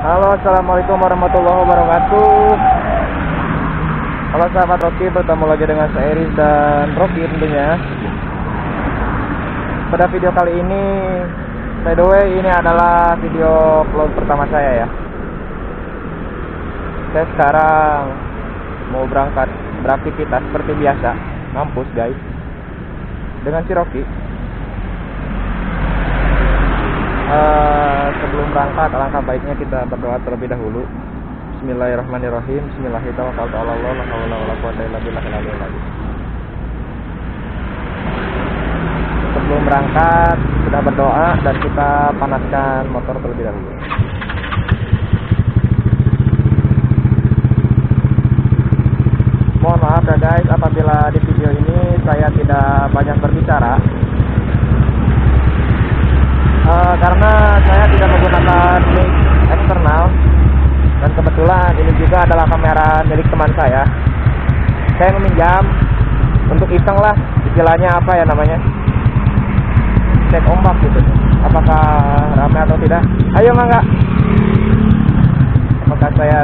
Halo, assalamualaikum warahmatullahi wabarakatuh. Halo sahabat Rocky, bertemu lagi dengan saya Iris dan Rocky tentunya. Pada video kali ini, by the way, ini adalah video vlog pertama saya ya. Saya sekarang mau berangkat beraktivitas seperti biasa, ngampus guys, dengan si Rocky. Eh, sebelum berangkat alangkah baiknya kita berdoa terlebih dahulu. Bismillahirrahmanirrahim. Bismillahirrahmanirrahim. Sebelum berangkat sudah berdoa dan kita panaskan motor terlebih dahulu. Mohon maaf ya guys apabila di video ini saya tidak banyak berbicara Eh, karena saya tidak menggunakan mic eksternal. Dan kebetulan ini juga adalah kamera milik teman saya. Saya meminjam untuk iseng lah istilahnya apa ya namanya? Cek ombak gitu. Apakah ramai atau tidak? Ayo mangga apakah saya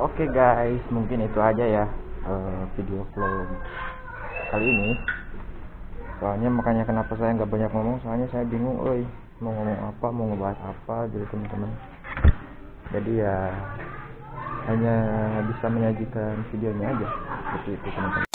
Oke guys, mungkin itu aja ya eh, video vlog kali ini. Soalnya makanya kenapa saya nggak banyak ngomong, soalnya saya bingung, oi mau ngomong apa, mau ngebahas apa gitu teman-teman. Jadi ya hanya bisa menyajikan videonya aja seperti itu teman-teman.